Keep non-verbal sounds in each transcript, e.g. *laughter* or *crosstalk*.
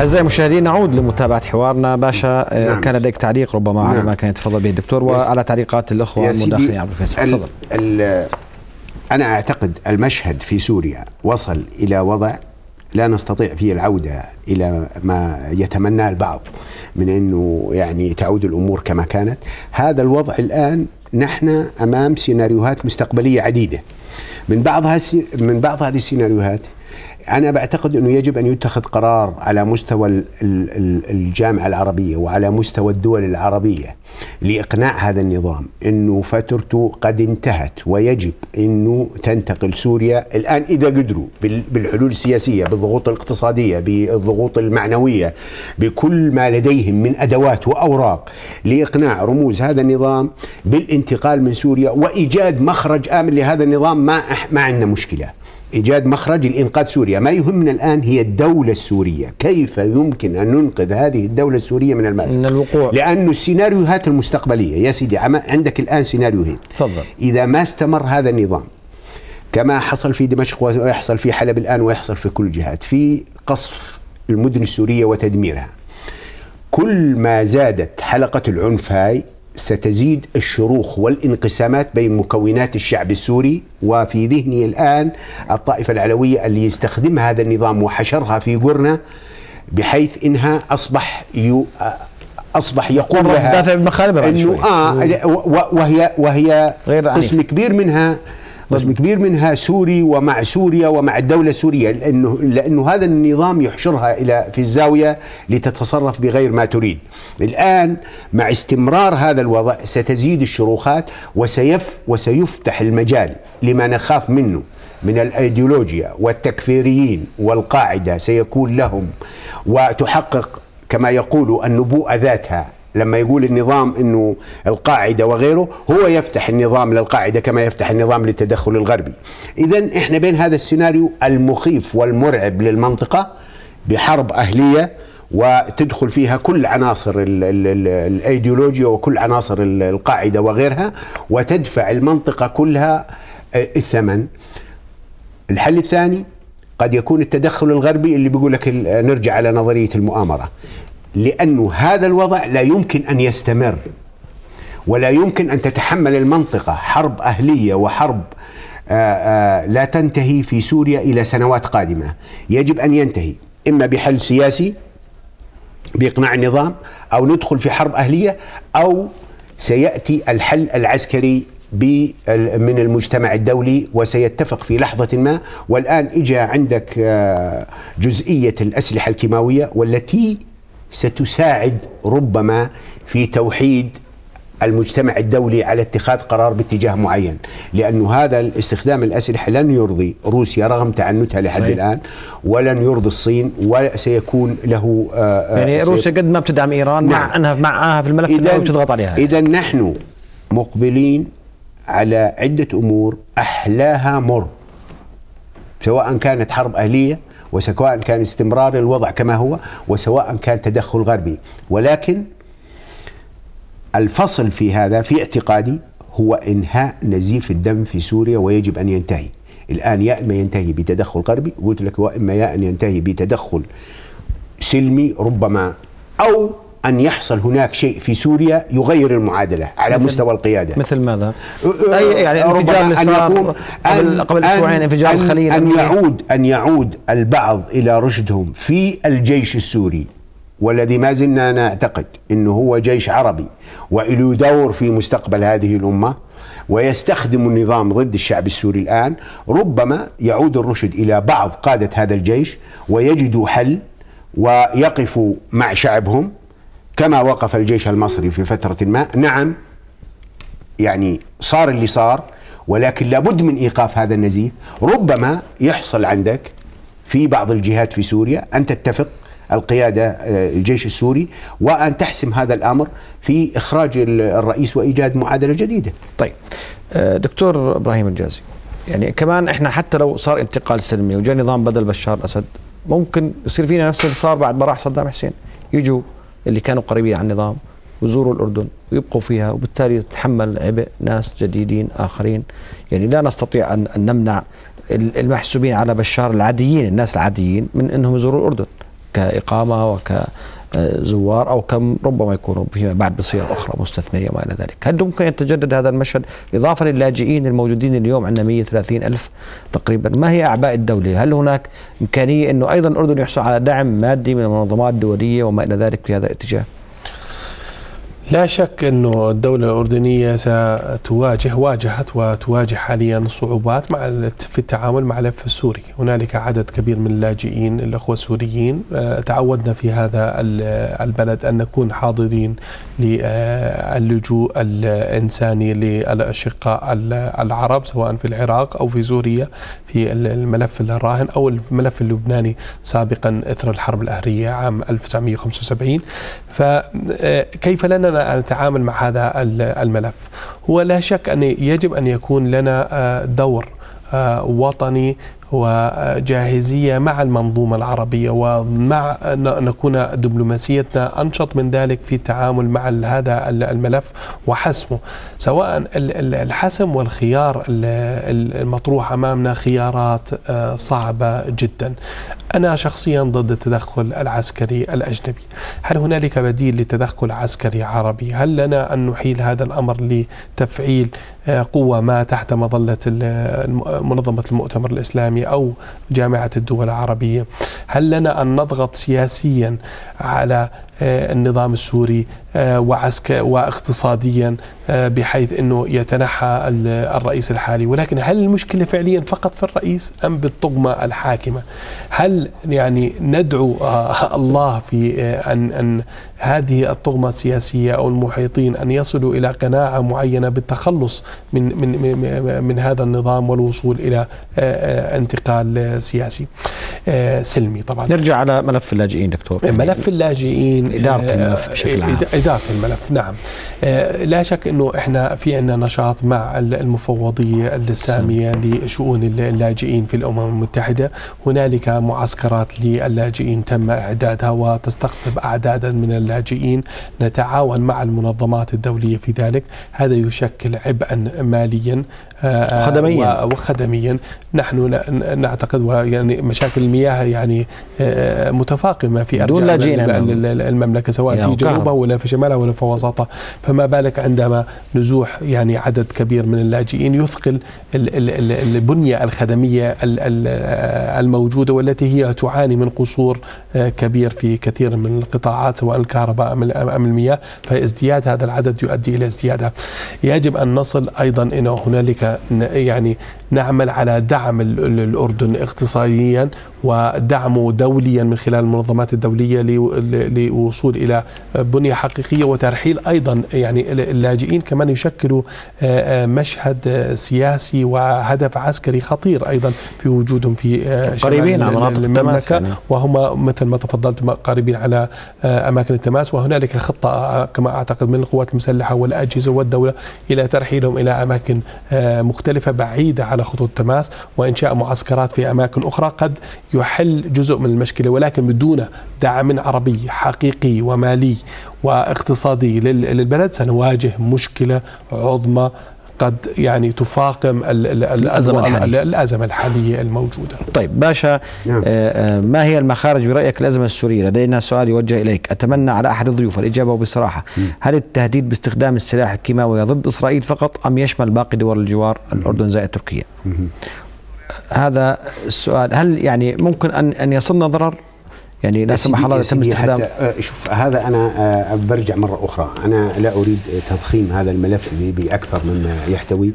أعزائي المشاهدين نعود لمتابعة حوارنا. باشا آه، نعم. كان لديك تعليق ربما نعم. على ما كان يتفضل به الدكتور وعلى تعليقات الأخوة المداخلين عبر الفيسبوك تفضل. أنا أعتقد المشهد في سوريا وصل إلى وضع لا نستطيع فيه العودة إلى ما يتمناه البعض من أنه يعني تعود الأمور كما كانت. هذا الوضع الآن نحن أمام سيناريوهات مستقبلية عديدة. من بعض من بعض هذه السيناريوهات أنا بعتقد أنه يجب أن يتخذ قرار على مستوى الجامعة العربية وعلى مستوى الدول العربية لإقناع هذا النظام أنه فترته قد انتهت ويجب أنه تنتقل سوريا الآن إذا قدروا بالحلول السياسية بالضغوط الاقتصادية بالضغوط المعنوية بكل ما لديهم من أدوات وأوراق لإقناع رموز هذا النظام بالانتقال من سوريا وإيجاد مخرج آمن لهذا النظام ما ما عندنا مشكلة. إيجاد مخرج لإنقاذ سوريا، ما يهمنا الآن هي الدولة السورية، كيف يمكن أن ننقذ هذه الدولة السورية من المأساة؟ من الوقوع. لأنه السيناريوهات المستقبلية. يا سيدي عندك الآن سيناريوهين. تفضل. إذا ما استمر هذا النظام كما حصل في دمشق ويحصل في حلب الآن ويحصل في كل الجهات في قصف المدن السورية وتدميرها. كل ما زادت حلقة العنف هاي ستزيد الشروخ والانقسامات بين مكونات الشعب السوري وفي ذهني الآن الطائفة العلوية اللي يستخدم هذا النظام وحشرها في قرنة بحيث إنها أصبح يو أصبح يقول لها دافع بمخالبها إنه آه وهي وهي قسم كبير منها قسم كبير منها سوري ومع سوريا ومع الدولة السورية لأنه, لأنه هذا النظام يحشرها إلى في الزاوية لتتصرف بغير ما تريد. الآن مع استمرار هذا الوضع ستزيد الشروخات وسيف وسيفتح المجال لما نخاف منه من الأيديولوجيا والتكفيريين والقاعدة. سيكون لهم وتحقق كما يقول النبوءة ذاتها. لما يقول النظام إنه القاعدة وغيره هو يفتح النظام للقاعدة كما يفتح النظام للتدخل الغربي. اذا إحنا بين هذا السيناريو المخيف والمرعب للمنطقة بحرب أهلية وتدخل فيها كل عناصر الأيديولوجيا وكل عناصر القاعدة وغيرها وتدفع المنطقة كلها آه، الثمن. الحل الثاني قد يكون التدخل الغربي اللي بيقول لك نرجع على نظرية المؤامرة. لأنه هذا الوضع لا يمكن أن يستمر ولا يمكن أن تتحمل المنطقة. حرب أهلية وحرب آه، آه، لا تنتهي في سوريا إلى سنوات قادمة. يجب أن ينتهي إما بحل سياسي بإقناع النظام أو ندخل في حرب أهلية أو سيأتي الحل العسكري من المجتمع الدولي وسيتفق في لحظة ما. والآن إجا عندك آه، جزئية الأسلحة الكيماوية والتي ستساعد ربما في توحيد المجتمع الدولي على اتخاذ قرار باتجاه معين لأن هذا الاستخدام الأسلحة لن يرضي روسيا رغم تعنتها لحد صحيح. الآن ولن يرضي الصين وسيكون له آه، آه، يعني روسيا قد ما بتدعم إيران نعم. مع أنها معها في الملف إذا بتضغط عليها إذا نحن مقبلين على عدة أمور أحلاها مر سواء كانت حرب أهلية وسواء كان استمرار الوضع كما هو وسواء كان تدخل غربي. ولكن الفصل في هذا في اعتقادي هو إنهاء نزيف الدم في سوريا ويجب أن ينتهي. الآن يا إما ينتهي بتدخل غربي قلت لك واما يا ان ينتهي بتدخل سلمي ربما أو أن يحصل هناك شيء في سوريا يغير المعادلة على مستوى القيادة. مثل ماذا؟ أي يعني انفجار اللي صار قبل, قبل أسبوعين انفجار الخليل أن يعود أن يعود البعض إلى رشدهم في الجيش السوري. والذي ما زلنا نعتقد أنه هو جيش عربي. وله دور في مستقبل هذه الأمة. ويستخدم النظام ضد الشعب السوري الآن. ربما يعود الرشد إلى بعض قادة هذا الجيش. ويجدوا حل. ويقفوا مع شعبهم. كما وقف الجيش المصري في فترة ما نعم يعني صار اللي صار ولكن لابد من إيقاف هذا النزيف ربما يحصل عندك في بعض الجهات في سوريا أن تتفق القيادة آه، الجيش السوري وأن تحسم هذا الأمر في إخراج الرئيس وإيجاد معادلة جديدة. طيب آه، دكتور إبراهيم الجازي يعني كمان إحنا حتى لو صار انتقال سلمي وجاء نظام بدل بشار الأسد ممكن يصير فينا نفس اللي صار بعد ما راح صدام حسين يجوا اللي كانوا قريبين على النظام ويزوروا الأردن ويبقوا فيها وبالتالي تتحمل عبء ناس جديدين آخرين. يعني لا نستطيع أن نمنع المحسوبين على بشار العاديين الناس العاديين من أنهم يزوروا الأردن كإقامة وك زوار أو كم ربما يكونوا فيما بعد بصيغة أخرى مستثمرية وما إلى ذلك، هل ممكن يتجدد هذا المشهد إضافة للاجئين الموجودين اليوم عندنا 130 ألف تقريبا، ما هي أعباء الدولة؟ هل هناك إمكانية أنه أيضا الاردن يحصل على دعم مادي من المنظمات الدولية وما إلى ذلك في هذا الاتجاه؟ لا شك أنه الدولة الأردنية ستواجه واجهت وتواجه حاليا صعوبات مع في التعامل مع الملف السوري. هنالك عدد كبير من اللاجئين الأخوة السوريين. آه، تعودنا في هذا البلد أن نكون حاضرين للجوء الإنساني للأشقاء العرب سواء في العراق أو في سوريا في الملف الراهن أو الملف اللبناني سابقا إثر الحرب الأهلية عام 1975 فكيف لنا أن نتعامل مع هذا الملف. هو لا شك أن يجب أن يكون لنا آه، دور آه، وطني وجاهزية مع المنظومة العربية ومع نكون دبلوماسيتنا أنشط من ذلك في التعامل مع هذا الملف وحسمه. سواء الحسم والخيار المطروح أمامنا خيارات آه، صعبة جدا. أنا شخصيا ضد التدخل العسكري الأجنبي. هل هنالك بديل لتدخل عسكري عربي؟ هل لنا أن نحيل هذا الأمر لتفعيل آه، قوة ما تحت مظلة منظمة المؤتمر الإسلامي؟ أو جامعة الدول العربية. هل لنا أن نضغط سياسيا على النظام السوري آه، وعسكر واقتصاديا آه، بحيث إنه يتنحى الرئيس الحالي. ولكن هل المشكلة فعليا فقط في الرئيس أم بالطغمة الحاكمة؟ هل يعني ندعو الله في ان أن هذه الطغمة السياسية أو المحيطين أن يصلوا إلى قناعة معينة بالتخلص من من من, من هذا النظام والوصول إلى انتقال سياسي؟ سلمي طبعا. نرجع على ملف اللاجئين دكتور. ملف اللاجئين إدارة آه، الملف بشكل عام. إدارة الملف نعم. آه، لا شك أنه إحنا في عندنا نشاط مع المفوضية السامية لشؤون اللاجئين في الأمم المتحدة. هنالك معسكرات للاجئين تم إعدادها وتستقطب أعدادا من اللاجئين. نتعاون مع المنظمات الدولية في ذلك. هذا يشكل عبئا ماليا. خدميا. وخدميا. نحن نعتقد يعني مشاكل المياه يعني متفاقمة في دون لاجئين المملكة سواء في جنوبها ولا في شمالها ولا في وسطها. فما بالك عندما نزوح يعني عدد كبير من اللاجئين يثقل البنية الخدمية الموجودة والتي هي تعاني من قصور آه، كبير في كثير من القطاعات سواء الكهرباء أم المياه. فازدياد هذا العدد يؤدي إلى ازديادها. يجب أن نصل أيضا إلى هنالك يعني نعمل على دعم الأردن اقتصاديا ودعمه دوليا من خلال المنظمات الدولية للوصول إلى بنية حقيقية وترحيل أيضا يعني اللاجئين. كمان يشكلوا آه، آه، مشهد سياسي وهدف عسكري خطير أيضا في وجودهم في آه، قريبين على مناطق التماس يعني. وهم مثل ما تفضلت قريبين على أماكن التماس. وهنالك خطة كما أعتقد من القوات المسلحة والأجهزة والدولة إلى ترحيلهم إلى أماكن مختلفة بعيدة على خطوط التماس وإنشاء معسكرات في أماكن أخرى قد يحل جزء من المشكلة ولكن بدون دعم عربي حقيقي ومالي واقتصادي للبلد سنواجه مشكلة عظمى قد يعني تفاقم الأزمة الحالية, الأزمة الحالية الموجودة. طيب باشا نعم. آه, آه، ما هي المخارج برأيك الأزمة السورية؟ لدينا سؤال يوجه إليك. أتمنى على أحد الضيوف الإجابة بصراحة. م. هل التهديد باستخدام السلاح الكيماوي ضد إسرائيل فقط أم يشمل باقي دول الجوار الأردن زائد تركيا؟ م. هذا السؤال. هل يعني ممكن أن أن يصلنا ضرر؟ يعني لا سمح الله تم استخدام آه، شوف هذا أنا آه، برجع مرة أخرى. أنا لا أريد تضخيم هذا الملف بأكثر مما يحتوي.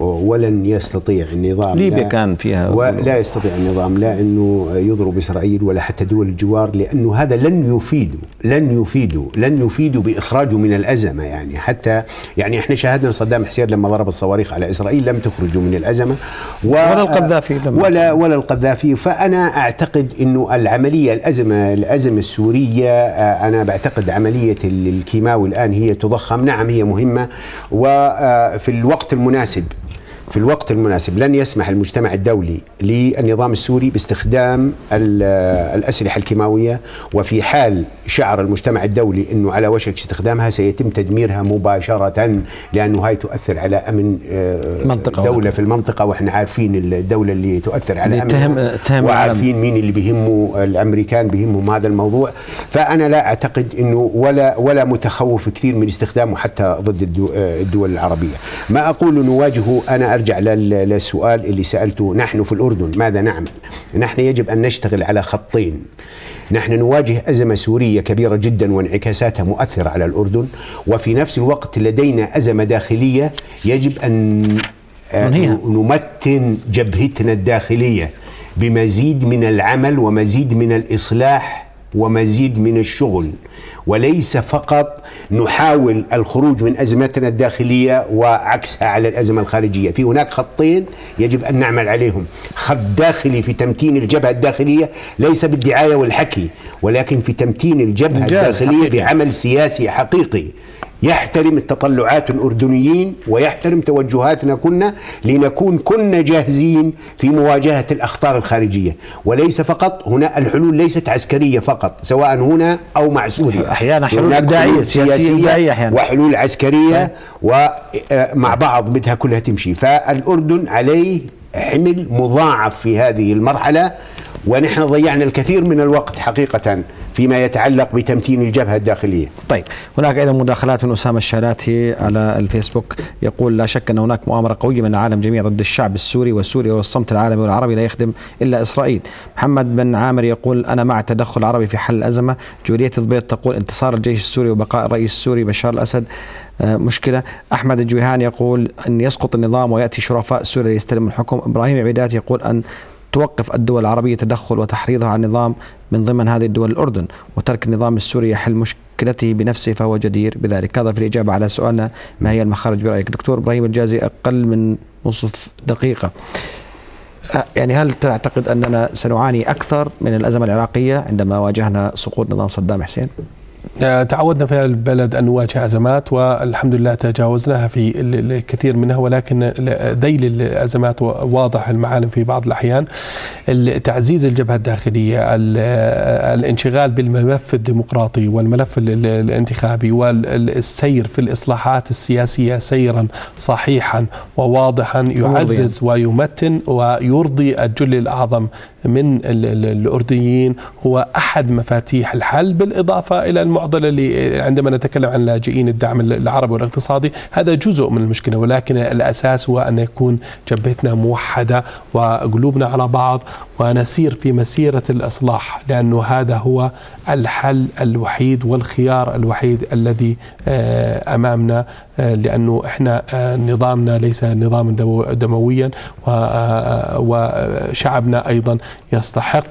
ولن يستطيع النظام ليبيا كان فيها ولا يستطيع النظام لا أنه يضرب إسرائيل ولا حتى دول الجوار لأنه هذا لن يفيده لن يفيده لن يفيده بإخراجه من الأزمة يعني. حتى يعني إحنا شاهدنا صدام حسين لما ضرب الصواريخ على إسرائيل لم تخرجه من الأزمة. و ولا القذافي ولا ولا القذافي. فأنا أعتقد إنه العملية الأزمة الأزمة السورية آه، أنا بعتقد عملية الكيماوي الآن هي تضخم. نعم هي مهمة. وفي الوقت المناسب في الوقت المناسب لن يسمح المجتمع الدولي للنظام السوري باستخدام الأسلحة الكيماوية وفي حال شعر المجتمع الدولي أنه على وشك استخدامها سيتم تدميرها مباشرة لأنه هاي تؤثر على أمن آه، منطقة دولة في المنطقة وإحنا عارفين الدولة اللي تؤثر على أمن تهم وعارفين مين اللي بيهموا الأمريكان بيهمهم هذا الموضوع. فأنا لا أعتقد أنه ولا ولا متخوف كثير من استخدامه حتى ضد الدول العربية. ما أقول نواجهه أنا أرجع للسؤال اللي سألته. نحن في الأردن ماذا نعمل؟ نحن يجب أن نشتغل على خطين. نحن نواجه أزمة سورية كبيرة جدا وانعكاساتها مؤثرة على الأردن. وفي نفس الوقت لدينا أزمة داخلية يجب أن نمتن جبهتنا الداخلية بمزيد من العمل ومزيد من الإصلاح ومزيد من الشغل وليس فقط نحاول الخروج من أزمتنا الداخلية وعكسها على الأزمة الخارجية، في هناك خطين يجب أن نعمل عليهم، خط داخلي في تمتين الجبهة الداخلية ليس بالدعاية والحكي، ولكن في تمتين الجبهة الداخلية حقيقي. بعمل سياسي حقيقي. يحترم التطلعات الأردنيين ويحترم توجهاتنا كنا لنكون كنا جاهزين في مواجهة الأخطار الخارجية. وليس فقط هنا الحلول ليست عسكرية فقط سواء هنا أو مع سوريا. أحيانا حلول إبداعية سياسية أحيانا. وحلول عسكرية ومع بعض بدها كلها تمشي. فالأردن عليه حمل مضاعف في هذه المرحلة ونحن ضيعنا الكثير من الوقت حقيقة. فيما يتعلق بتمتين الجبهة الداخلية. طيب هناك أيضا مداخلات من أسامة الشالاتي على الفيسبوك. يقول لا شك أن هناك مؤامرة قوية من العالم جميع ضد الشعب السوري والسوري والصمت العالمي والعربي لا يخدم إلا إسرائيل. محمد بن عامر يقول أنا مع التدخل العربي في حل الأزمة. جولية الضبيط تقول انتصار الجيش السوري وبقاء الرئيس السوري بشار الأسد آه، مشكلة. أحمد الجويهان يقول أن يسقط النظام ويأتي شرفاء سوريا ليستلم الحكم. إبراهيم عبيدات يقول أن توقف الدول العربية تدخل وتحريضها على النظام. من ضمن هذه الدول الأردن وترك النظام السوري يحل مشكلته بنفسه فهو جدير. بذلك هذا في الإجابة على سؤالنا ما هي المخارج برأيك؟ دكتور إبراهيم الجازي أقل من نصف دقيقة. أه، يعني هل تعتقد أننا سنعاني أكثر من الأزمة العراقية عندما واجهنا سقوط نظام صدام حسين؟ آه، تعودنا في البلد أن نواجه أزمات والحمد لله تجاوزناها في الكثير منها ولكن ذيل الأزمات واضح المعالم في بعض الأحيان. تعزيز الجبهة الداخلية الانشغال بالملف الديمقراطي والملف الانتخابي والسير في الإصلاحات السياسية سيرا صحيحا وواضحا يعزز ويمتن ويرضي الجل الأعظم من الأردنيين هو أحد مفاتيح الحل بالإضافة إلى المعضلة اللي عندما نتكلم عن لاجئين الدعم العربي والاقتصادي هذا جزء من المشكلة ولكن الأساس هو أن يكون جبهتنا موحدة وقلوبنا على بعض ونسير في مسيرة الإصلاح لأنه هذا هو الحل الوحيد والخيار الوحيد الذي آه، أمامنا آه، لأنه إحنا آه، نظامنا ليس نظاما دمويا وشعبنا أيضا يستحق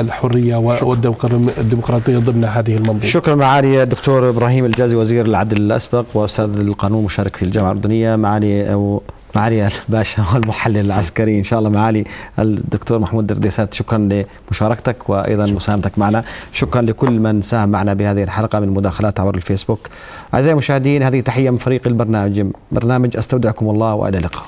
الحرية والديمقراطية ضمن هذه المنظومة شكرا. معالي الدكتور إبراهيم الجازي وزير العدل الأسبق وأستاذ القانون مشارك في الجامعة الأردنية معالي أو معالي الباشا *laughs* والمحلل العسكري. إن شاء الله معالي الدكتور محمود درديسات شكرا لمشاركتك وأيضا مساهمتك معنا. شكرا لكل من ساهم معنا بهذه الحلقة من مداخلات عبر الفيسبوك. أعزائي المشاهدين هذه تحية من فريق البرنامج. برنامج أستودعكم الله وإلى اللقاء.